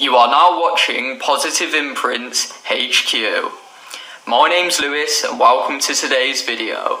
You are now watching Positive Imprints HQ. My name's Lewis and welcome to today's video.